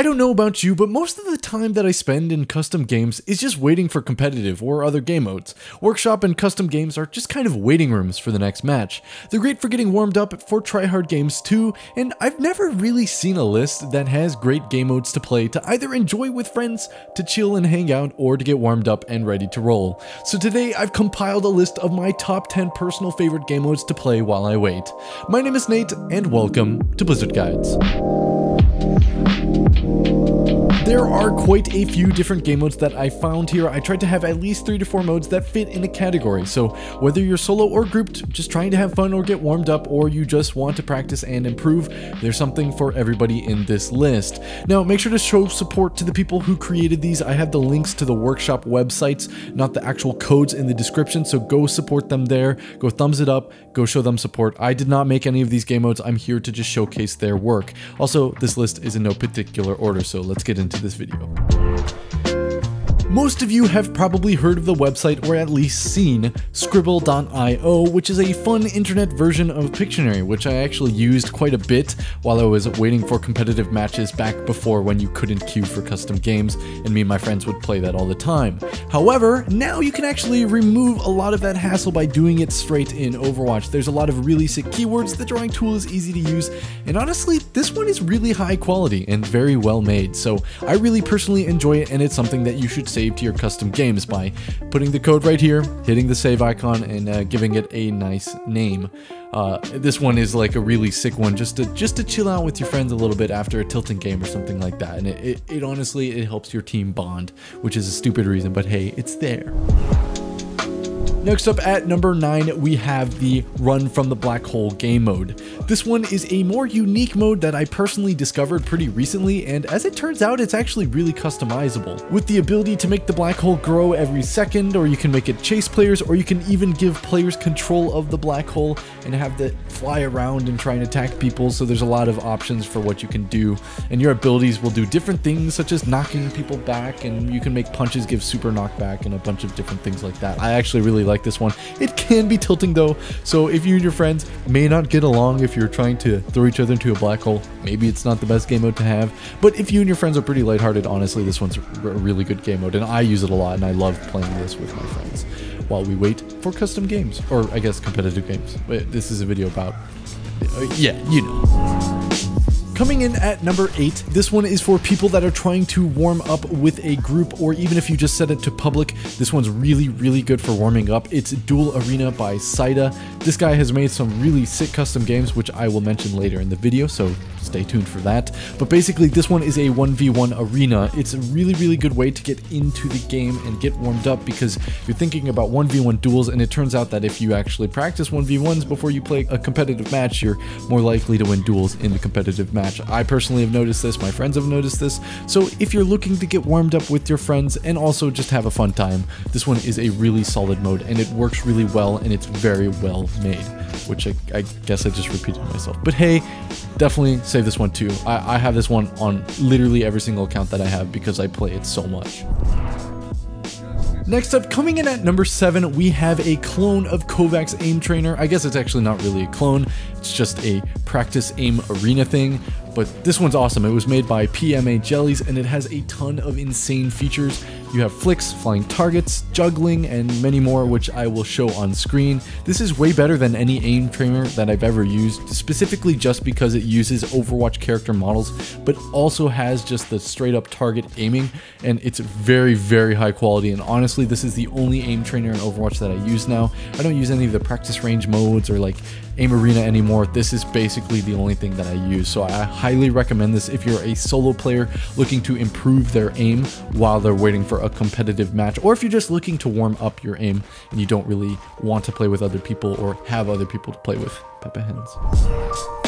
I don't know about you, but most of the time that I spend in custom games is just waiting for competitive or other game modes. Workshop and custom games are just kind of waiting rooms for the next match. They're great for getting warmed up for tryhard games too, and I've never really seen a list that has great game modes to play to either enjoy with friends, to chill and hang out, or to get warmed up and ready to roll. So today I've compiled a list of my top 10 personal favorite game modes to play while I wait. My name is Nate, and welcome to Blizzard Guides. There are quite a few different game modes that I found here. I tried to have at least three to four modes that fit in a category. So whether you're solo or grouped, just trying to have fun or get warmed up, or you just want to practice and improve, there's something for everybody in this list. Now, make sure to show support to the people who created these. I have the links to the workshop websites, not the actual codes in the description. So go support them there. Go thumbs it up. Go show them support. I did not make any of these game modes. I'm here to just showcase their work. Also, this list is in no particular order, so let's get into this video. Most of you have probably heard of the website or at least seen skribbl.io, which is a fun internet version of Pictionary, which I actually used quite a bit while I was waiting for competitive matches back before when you couldn't queue for custom games, and me and my friends would play that all the time. However, now you can actually remove a lot of that hassle by doing it straight in Overwatch. There's a lot of really sick keywords, the drawing tool is easy to use, and honestly, this one is really high quality and very well made, so I really personally enjoy it, and it's something that you should say save to your custom games by putting the code right here, hitting the save icon, and uh, giving it a nice name. Uh, this one is like a really sick one, just to just to chill out with your friends a little bit after a tilting game or something like that. And it, it, it honestly it helps your team bond, which is a stupid reason, but hey, it's there. Next up at number 9, we have the Run from the Black Hole game mode. This one is a more unique mode that I personally discovered pretty recently, and as it turns out, it's actually really customizable. With the ability to make the black hole grow every second, or you can make it chase players, or you can even give players control of the black hole and have it fly around and try and attack people, so there's a lot of options for what you can do. And your abilities will do different things, such as knocking people back, and you can make punches give super knockback, and a bunch of different things like that. I actually really like this one. It can be tilting though, so if you and your friends may not get along if you're trying to throw each other into a black hole, maybe it's not the best game mode to have. But if you and your friends are pretty lighthearted, honestly, this one's a really good game mode, and I use it a lot, and I love playing this with my friends while we wait for custom games, or I guess competitive games. This is a video about, uh, yeah, you know. Coming in at number 8, this one is for people that are trying to warm up with a group or even if you just set it to public, this one's really, really good for warming up. It's Duel Arena by Seita. This guy has made some really sick custom games, which I will mention later in the video, so stay tuned for that. But basically, this one is a 1v1 arena. It's a really, really good way to get into the game and get warmed up because you're thinking about 1v1 duels, and it turns out that if you actually practice 1v1s before you play a competitive match, you're more likely to win duels in the competitive match match. I personally have noticed this, my friends have noticed this, so if you're looking to get warmed up with your friends and also just have a fun time, this one is a really solid mode and it works really well and it's very well made, which I, I guess I just repeated myself. But hey, definitely save this one too. I, I have this one on literally every single account that I have because I play it so much. Next up, coming in at number 7, we have a clone of KovaaK's Aim Trainer. I guess it's actually not really a clone, it's just a practice aim arena thing, but this one's awesome. It was made by PMA Jellies and it has a ton of insane features. You have flicks, flying targets, juggling, and many more, which I will show on screen. This is way better than any aim trainer that I've ever used, specifically just because it uses Overwatch character models, but also has just the straight up target aiming, and it's very, very high quality. And honestly, this is the only aim trainer in Overwatch that I use now. I don't use any of the practice range modes or like aim arena anymore. This is basically the only thing that I use. So I highly recommend this if you're a solo player looking to improve their aim while they're waiting for a competitive match, or if you're just looking to warm up your aim and you don't really want to play with other people or have other people to play with. Peppa Hens.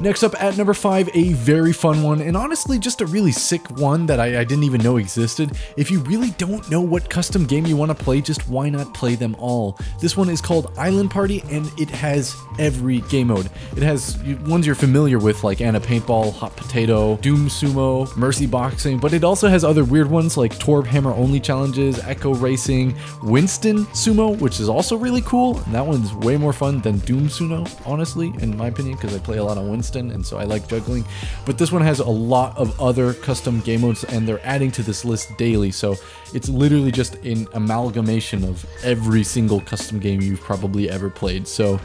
Next up at number 5, a very fun one, and honestly just a really sick one that I, I, didn't even know existed. If you really don't know what custom game you want to play, just why not play them all? This one is called Island Party, and it has every game mode. It has ones you're familiar with like Ana Paintball, Hot Potato, Doom Sumo, Mercy Boxing, but it also has other weird ones like Torb Hammer Only Challenges, Echo Racing, Winston Sumo, which is also really cool. And that one's way more fun than Doom Sumo, honestly, in my opinion, because I play a lot of Winston, and so I like juggling. But this one has a lot of other custom game modes, and they're adding to this list daily. So it's literally just an amalgamation of every single custom game you've probably ever played. So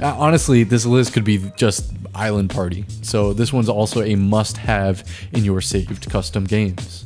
uh, honestly, this list could be just Island Party. So this one's also a must-have in your saved custom games.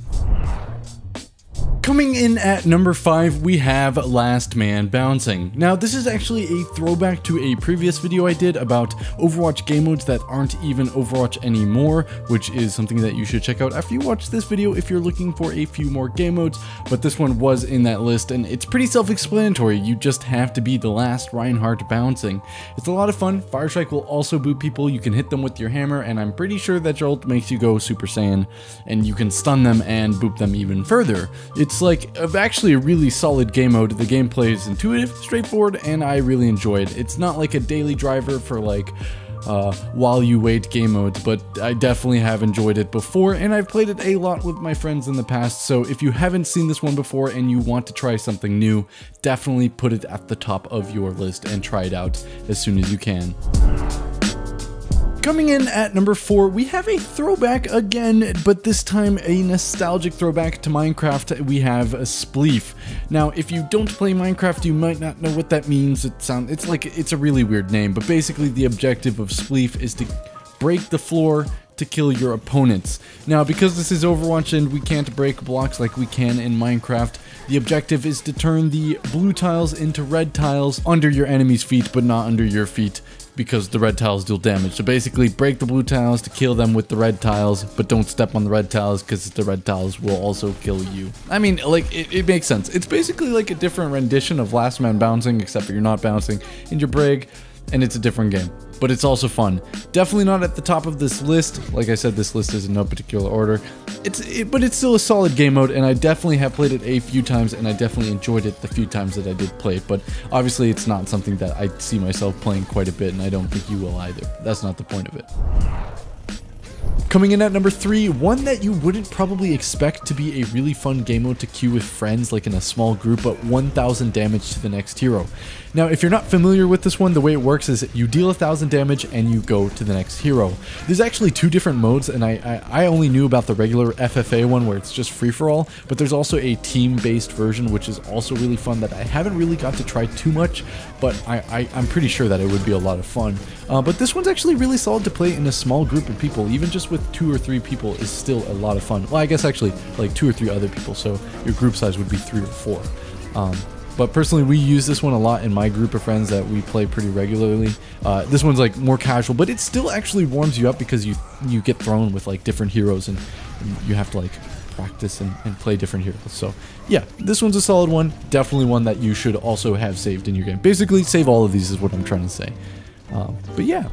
Coming in at number 5, we have Last Man Bouncing. Now, this is actually a throwback to a previous video I did about Overwatch game modes that aren't even Overwatch anymore, which is something that you should check out after you watch this video if you're looking for a few more game modes, but this one was in that list, and it's pretty self-explanatory. You just have to be the last Reinhardt bouncing. It's a lot of fun. Fire Strike will also boot people. You can hit them with your hammer, and I'm pretty sure that Jolt makes you go Super Saiyan, and you can stun them and boop them even further. It's it's like actually a really solid game mode. The gameplay is intuitive, straightforward, and I really enjoy it. It's not like a daily driver for like uh, while you wait game modes, but I definitely have enjoyed it before, and I've played it a lot with my friends in the past, so if you haven't seen this one before and you want to try something new, definitely put it at the top of your list and try it out as soon as you can. Coming in at number 4, we have a throwback again, but this time a nostalgic throwback to Minecraft. We have a Spleef. Now, if you don't play Minecraft, you might not know what that means. It sound it's like it's a really weird name, but basically the objective of Spleef is to break the floor to kill your opponents. Now, because this is Overwatch and we can't break blocks like we can in Minecraft, the objective is to turn the blue tiles into red tiles under your enemy's feet, but not under your feet because the red tiles deal damage. So basically break the blue tiles to kill them with the red tiles, but don't step on the red tiles because the red tiles will also kill you. I mean, like, it, it, makes sense. It's basically like a different rendition of Last Man Bouncing, except you're not bouncing in your brig, and it's a different game but it's also fun. Definitely not at the top of this list. Like I said, this list is in no particular order. It's it, but it's still a solid game mode, and I definitely have played it a few times, and I definitely enjoyed it the few times that I did play it. But obviously, it's not something that I see myself playing quite a bit, and I don't think you will either. That's not the point of it. Coming in at number 3, one that you wouldn't probably expect to be a really fun game mode to queue with friends like in a small group but 1000 damage to the next hero. Now if you're not familiar with this one, the way it works is you deal 1000 damage and you go to the next hero. There's actually two different modes and I, I, I only knew about the regular FFA one where it's just free for all, but there's also a team based version which is also really fun that I haven't really got to try too much, but I, I, am pretty sure that it would be a lot of fun. Uh, but this one's actually really solid to play in a small group of people, even just with with two or three people is still a lot of fun. Well, I guess actually like two or three other people, so your group size would be three or four. Um, but personally, we use this one a lot in my group of friends that we play pretty regularly. Uh, this one's like more casual, but it still actually warms you up because you you get thrown with like different heroes and, and you have to like practice and, and, play different heroes. So yeah, this one's a solid one. Definitely one that you should also have saved in your game. Basically, save all of these is what I'm trying to say. Um, but yeah.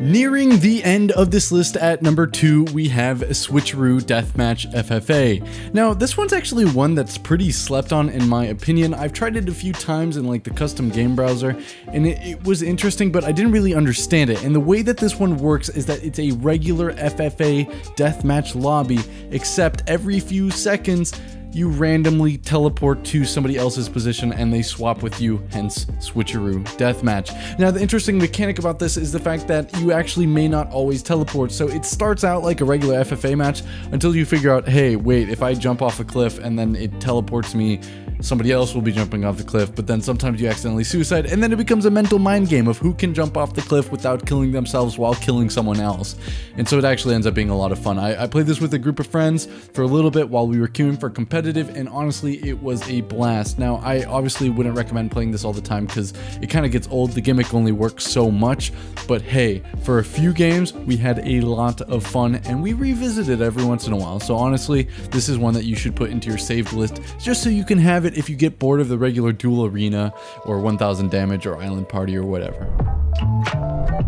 Nearing the end of this list at number 2, we have Switcheroo Deathmatch FFA. Now, this one's actually one that's pretty slept on in my opinion. I've tried it a few times in like the custom game browser, and it, it was interesting, but I didn't really understand it. And the way that this one works is that it's a regular FFA deathmatch lobby, except every few seconds, you randomly teleport to somebody else's position and they swap with you, hence switcheroo deathmatch. Now the interesting mechanic about this is the fact that you actually may not always teleport, so it starts out like a regular FFA match until you figure out, hey, wait, if I jump off a cliff and then it teleports me somebody else will be jumping off the cliff, but then sometimes you accidentally suicide, and then it becomes a mental mind game of who can jump off the cliff without killing themselves while killing someone else. And so it actually ends up being a lot of fun. I, I played this with a group of friends for a little bit while we were queuing for competitive, and honestly, it was a blast. Now, I obviously wouldn't recommend playing this all the time because it kind of gets old. The gimmick only works so much, but hey, for a few games, we had a lot of fun, and we revisit it every once in a while. So honestly, this is one that you should put into your saved list just so you can have it if you get bored of the regular duel arena or 1000 damage or island party or whatever.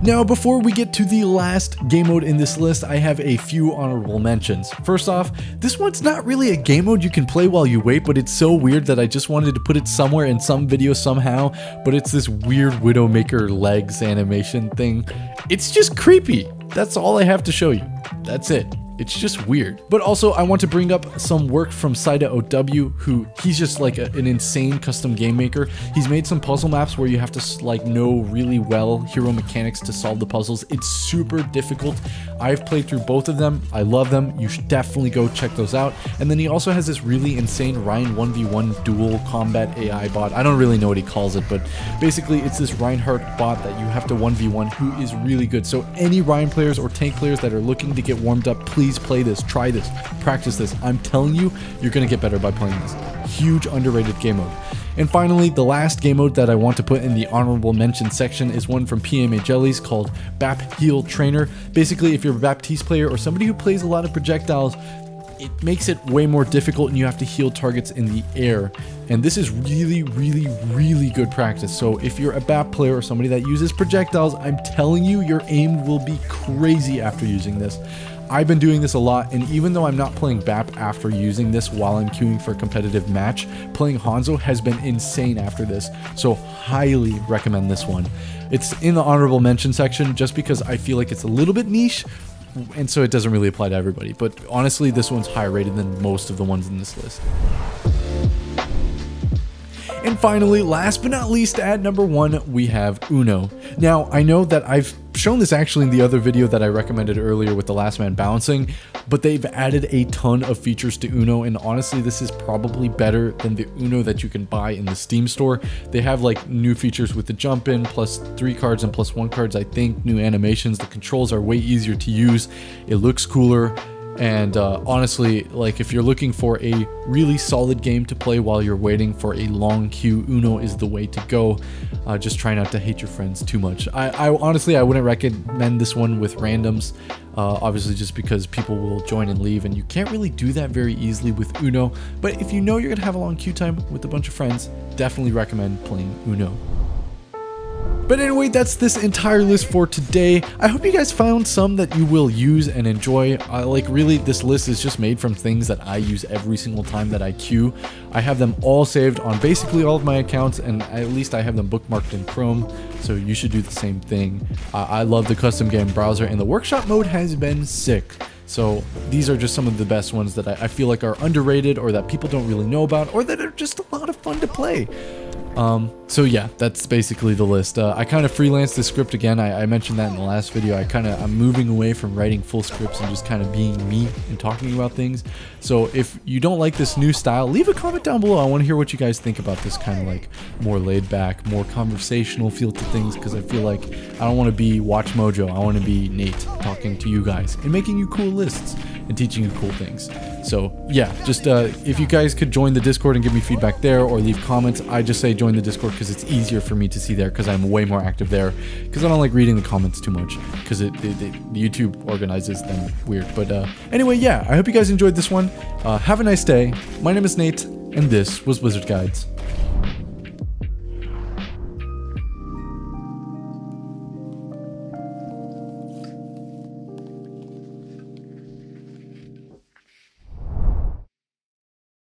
Now, before we get to the last game mode in this list, I have a few honorable mentions. First off, this one's not really a game mode you can play while you wait, but it's so weird that I just wanted to put it somewhere in some video somehow, but it's this weird Widowmaker legs animation thing. It's just creepy. That's all I have to show you. That's it. It's just weird. But also, I want to bring up some work from Seita OW, who he's just like a, an insane custom game maker. He's made some puzzle maps where you have to like know really well hero mechanics to solve the puzzles. It's super difficult. I've played through both of them. I love them. You should definitely go check those out. And then he also has this really insane Rein 1v1 duel combat AI bot. I don't really know what he calls it, but basically it's this Reinhardt bot that you have to 1v1 who is really good. So any Rein players or tank players that are looking to get warmed up, please play this, try this, practice this. I'm telling you, you're to get better by playing this. Huge underrated game mode. And finally, the last game mode that I want to put in the honorable mention section is one from PMA Jellies called BAP Heal Trainer. Basically, if you're a Baptiste player or somebody who plays a lot of projectiles, it makes it way more difficult and you have to heal targets in the air. And this is really, really, really good practice. So if you're a BAP player or somebody that uses projectiles, I'm telling you, your aim will be crazy after using this. I've been doing this a lot, and even though I'm not playing BAP after using this while I'm queuing for a competitive match, playing Hanzo has been insane after this, so highly recommend this one. It's in the honorable mention section just because I feel like it's a little bit niche, and so it doesn't really apply to everybody, but honestly, this one's higher rated than most of the ones in this list. And finally, last but not least, at number one, we have Uno. Now, I know that I've shown this actually in the other video that I recommended earlier with the last man bouncing, but they've added a ton of features to Uno, and honestly, this is probably better than the Uno that you can buy in the Steam store. They have like new features with the jump in, plus three cards and plus one cards, I think, new animations. The controls are way easier to use. It looks cooler. And uh, honestly, like if you're looking for a really solid game to play while you're waiting for a long queue, Uno is the way to go. Uh, just try not to hate your friends too much. I, I honestly, I wouldn't recommend this one with randoms. Uh, obviously, just because people will join and leave, and you can't really do that very easily with Uno. But if you know you're gonna have a long queue time with a bunch of friends, definitely recommend playing Uno. But anyway, that's this entire list for today. I hope you guys found some that you will use and enjoy. Uh, like really, this list is just made from things that I use every single time that I queue. I have them all saved on basically all of my accounts and at least I have them bookmarked in Chrome. So you should do the same thing. Uh, I love the custom game browser and the workshop mode has been sick. So these are just some of the best ones that I, I feel like are underrated or that people don't really know about or that are just a lot of fun to play. Um, so yeah, that's basically the list. Uh, I kind of freelanced the script again. I, I, mentioned that in the last video. I kind of I'm moving away from writing full scripts and just kind of being me and talking about things. So if you don't like this new style, leave a comment down below. I want to hear what you guys think about this kind of like more laid back, more conversational feel to things because I feel like I don't want to be Watch Mojo. I want to be Nate talking to you guys and making you cool lists and teaching you cool things. So yeah, just uh, if you guys could join the Discord and give me feedback there or leave comments, I just say join the Discord because it's easier for me to see there because I'm way more active there because I don't like reading the comments too much because it, it, it, YouTube organizes them weird. But uh, anyway, yeah, I hope you guys enjoyed this one. Uh, have a nice day. My name is Nate, and this was Blizzard Guides.